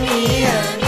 minha